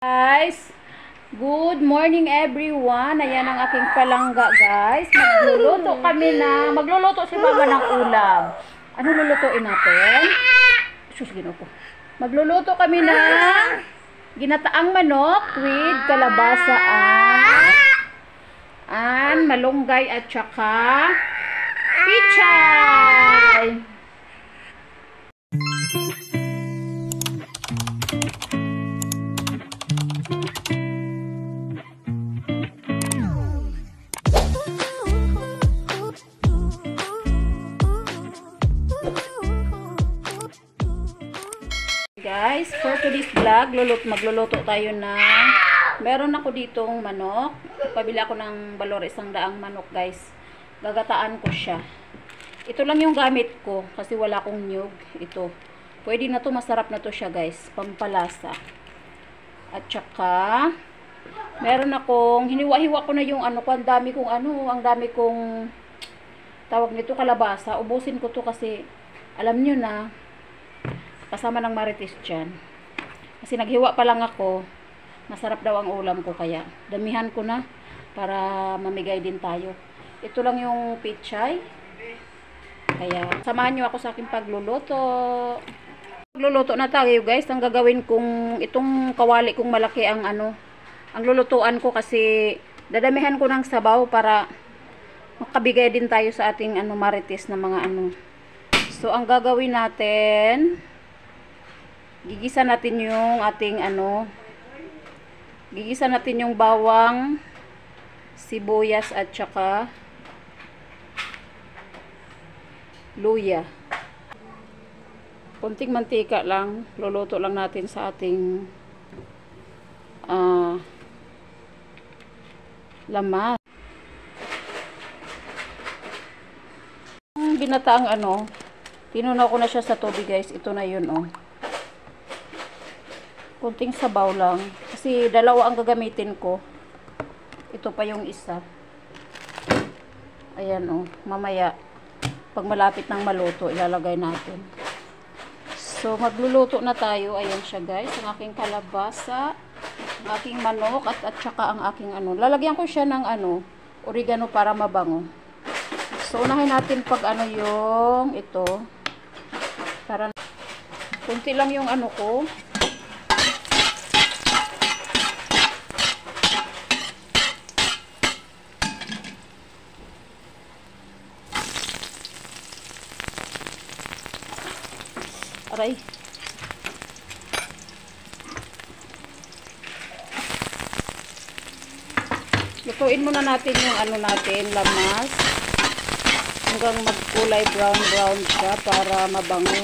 Guys, good morning everyone. Ayan ang aking palangga, guys. Magluluto kami na, magluluto si mama ng ulam. Ano lulutuin natin? Sus, gino ko. Magluluto kami ng ginataang manok with kalabasa at an malunggay at saka pichay. Lulut magluluto tayo na meron ako ditong manok. Pabili ako ng balor isang daang manok, guys. Gagataan ko siya. Ito lang yung gamit ko kasi wala akong nyug. Ito. Pwede na to, masarap na to siya, guys. Pampalasa. At saka meron akong hiniwa-hiwa ko na yung ano ko, ang dami kong ano, ang dami kong tawag nito kalabasa. Ubusin ko to kasi alam nyo na kasama ng marites dyan. Kasi naghiwa pa lang ako, masarap daw ang ulam ko kaya damihan ko na para mamigay din tayo. Ito lang yung pichay. Kaya samahan nyo ako sa aking pagluluto. Pagluluto na tayo guys. Ang gagawin kong itong kawali kong malaki ang ano, ang lulutuan ko kasi dadamihan ko ng sabaw para makabigay din tayo sa ating ano marites na mga ano. So ang gagawin natin gigisa natin yung ating ano gigisa natin yung bawang sibuyas at saka luya. Kunting mantika lang luluto lang natin sa ating uh, lamas yung binataang ano tinunaw ko na siya sa tubig guys. Ito na yun oh kunting sabaw lang. Kasi dalawa ang gagamitin ko. Ito pa yung isa. Ayan o. Oh, mamaya, pag malapit ng maluto, ilalagay natin. So, magluluto na tayo. Ayan siya guys. Ang aking kalabasa, ang aking manok, at, at saka ang aking ano. Lalagyan ko siya ng ano, oregano para mabango. So, unahin natin pag ano yung ito. Para, kunti lang yung ano ko. Aray. Lutuin muna natin yung ano natin, lamas. Hanggang magkulay brown-brown siya para mabango.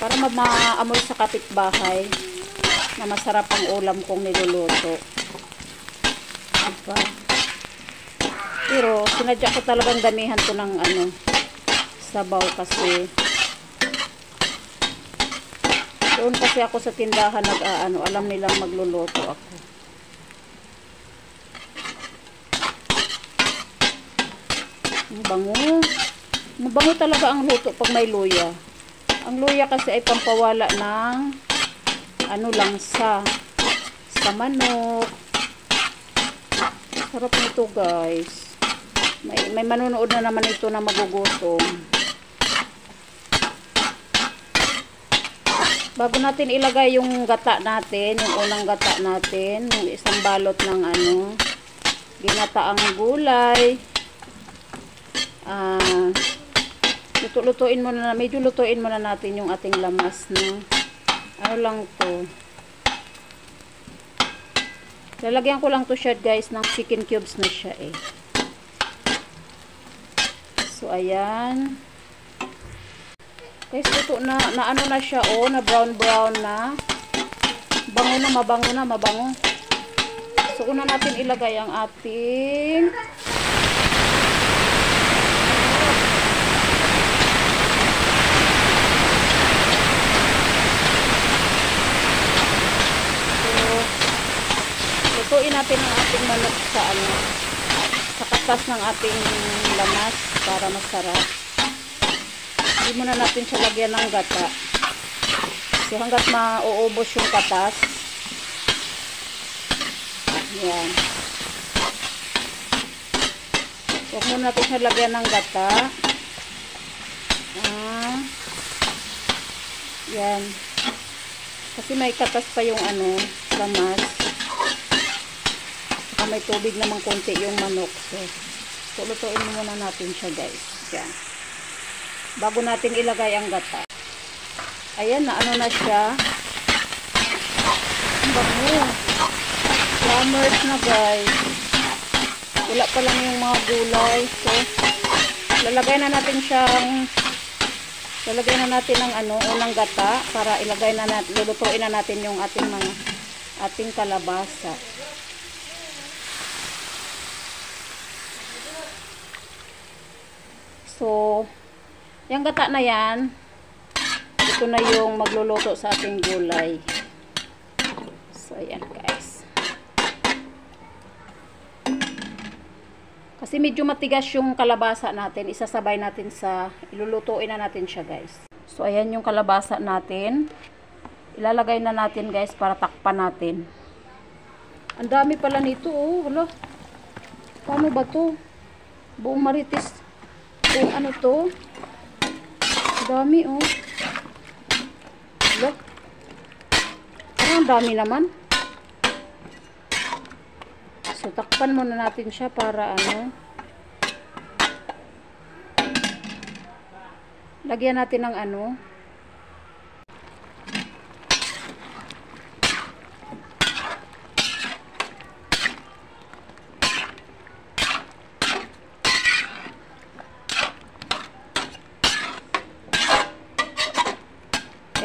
Para maamoy sa kapitbahay na masarap ang ulam kong niluluto. Diba? Pero sinadya ko talagang damihan to ng ano sabaw kasi doon kasi ako sa tindahan nag-aano, alam nilang magluluto ako. Mabango. Mabango talaga ang luto pag may luya. Ang luya kasi ay pampawala ng ano lang sa sa manok. Sarap nito guys. May, may manonood na naman ito na magugutom. Bago natin ilagay yung gata natin, yung unang gata natin, yung isang balot ng ano, ginataang gulay. Ah, luto-lutuin muna, medyo lutuin muna natin yung ating lamas no. Ano lang to. Lalagyan ko lang to siya guys ng chicken cubes na siya eh. So ayan. Guys, ito na, na ano na siya, oh, na brown brown na. Bango na, mabango na, mabango. So, una natin ilagay ang ating lutuin natin ang ating manok sa ano, sa katas ng ating lamas para masarap. Hindi muna natin siya lagyan ng gata. Kasi hanggat mauubos yung katas, Yan. Huwag muna natin siya lagyan ng gata. Ah. Yan. Kasi may katas pa yung ano, lamas. Saka may tubig namang konti yung manok. So, so lutuin muna natin siya guys. Yan. Bago natin ilagay ang gata. Ayan na, ano na siya. Ang bango. Na guys. Wala pa lang yung mga gulay. So, lalagay na natin siyang lalagay na natin ng ano, unang gata para ilagay na natin, lulutuin na natin yung ating mga ating kalabasa. So, yung gata na yan, ito na yung magluluto sa ating gulay. So, ayan guys. Kasi medyo matigas yung kalabasa natin. Isasabay natin sa, ilulutuin na natin siya guys. So, ayan yung kalabasa natin. Ilalagay na natin guys para takpan natin. Ang dami pala nito oh. Hala. Paano ba to? Buong maritis. Buong ano to? Dami oh. Parang ang dami naman. So, takpan muna natin siya para ano. Lagyan natin ng ano.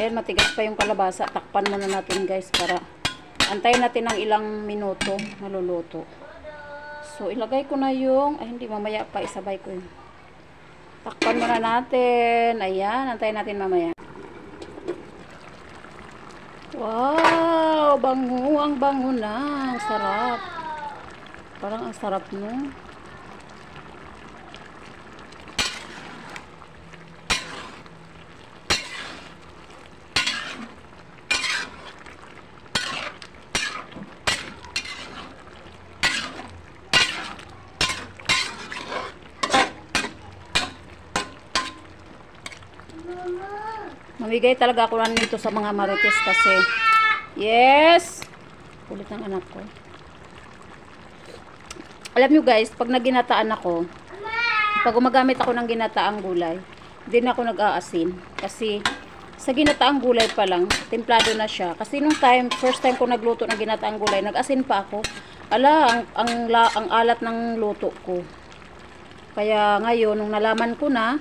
Ayan, matigas pa yung kalabasa. Takpan muna natin guys para antayin natin ng ilang minuto maluluto. So, ilagay ko na yung, ay hindi, mamaya pa, isabay ko yun. Takpan muna natin. Ayan, antayin natin mamaya. Wow, bango, ang bango na. Ang sarap. Parang ang sarap no. Mamigay talaga ako lang nito sa mga marites kasi. Yes! Kulit ng anak ko. Alam nyo guys, pag naginataan ako, pag gumagamit ako ng ginataang gulay, na ako nag-aasin. Kasi sa ginataang gulay pa lang, templado na siya. Kasi nung time, first time ko nagluto ng ginataang gulay, nag-asin pa ako. Ala, ang, ang, la, ang alat ng luto ko. Kaya ngayon, nung nalaman ko na,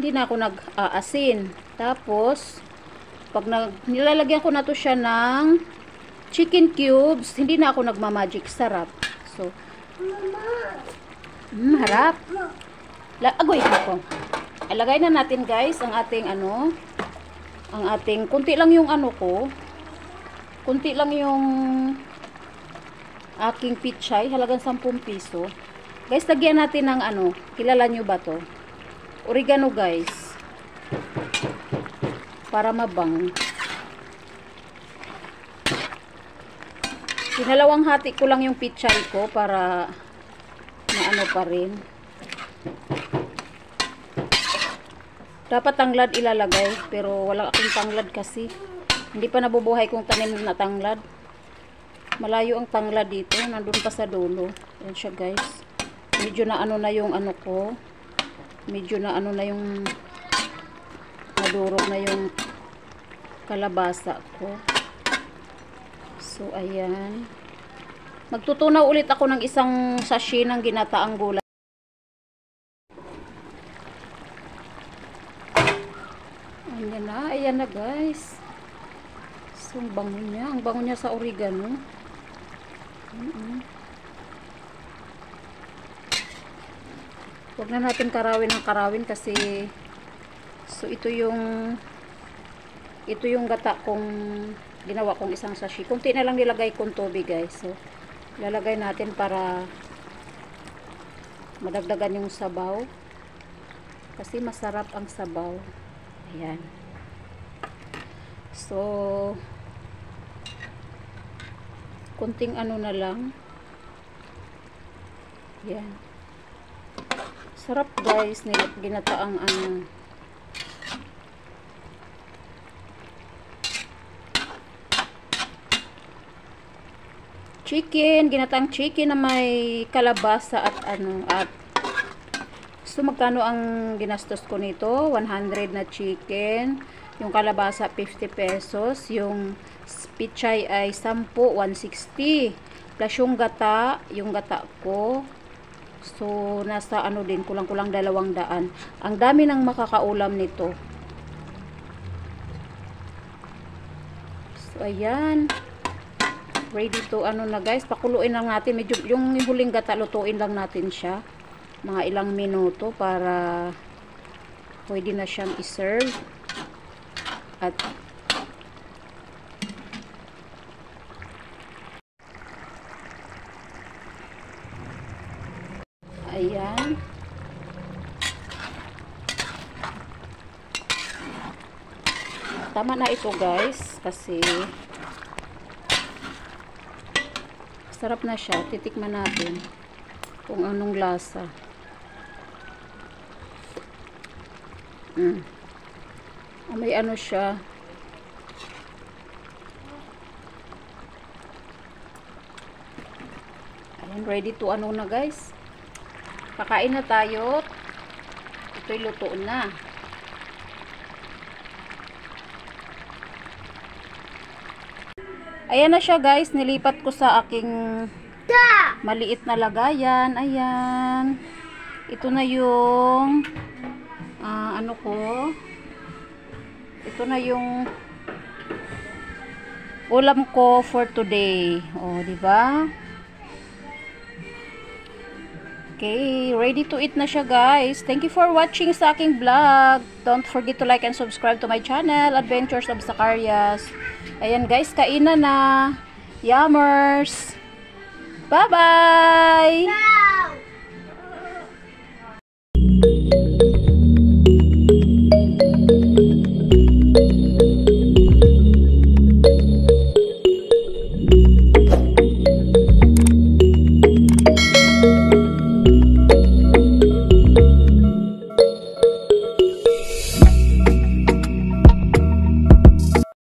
hindi na ako nag-aasin. Tapos, pag nag, nilalagyan ko na to siya ng chicken cubes, hindi na ako nagmamagic. Sarap. So, mm, harap. La, agoy ko. Ilagay na natin guys ang ating ano, ang ating, kunti lang yung ano ko, kunti lang yung aking pichay, halagang 10 piso. Guys, lagyan natin ng ano, kilala nyo ba to? Oregano guys. Para mabang. Sinalawang hati ko lang yung pichay ko para maano pa rin. Dapat tanglad ilalagay pero wala akong tanglad kasi. Hindi pa nabubuhay kong tanim na tanglad. Malayo ang tanglad dito. Nandun pa sa dulo. Yan siya guys. Medyo na ano na yung ano ko medyo na ano na yung nadurog na yung kalabasa ko. So ayan. Magtutunaw ulit ako ng isang sachet ng ginataang gulay. Ayan na, ayan na guys. So ang bango niya. Ang bango niya sa oregano. Mm -mm. Huwag na natin karawin ng karawin kasi so ito yung ito yung gata kong ginawa kong isang sashi. Kunti na lang nilagay kong tubig guys. So lalagay natin para madagdagan yung sabaw. Kasi masarap ang sabaw. Ayan. So Kunting ano na lang. Yan. Sarap guys, nilip ginataang ano. Chicken, ginataang chicken na may kalabasa at ano at So magkano ang ginastos ko nito? 100 na chicken, yung kalabasa 50 pesos, yung pichay ay 10, 160. Plus yung gata, yung gata ko So, nasa ano din, kulang-kulang dalawang daan. Ang dami ng makakaulam nito. So, ayan. Ready to, ano na guys, pakuluin lang natin. Medyo, yung huling gata, lutuin lang natin siya. Mga ilang minuto para pwede na siyang iserve. At, ayan. Tama na ito guys kasi sarap na siya. Titikman natin kung anong lasa. Mm. Ah, May ano siya. Ayan, ready to ano na guys. Kakain na tayo. Ito'y luto na. Ayan na siya guys. Nilipat ko sa aking maliit na lagayan. Ayan. Ito na yung ah, ano ko. Ito na yung ulam ko for today. O, di ba? Okay, ready to eat na siya guys. Thank you for watching sa aking vlog. Don't forget to like and subscribe to my channel, Adventures of Zacarias. Ayan guys, kainan na. Yummers! Bye-bye!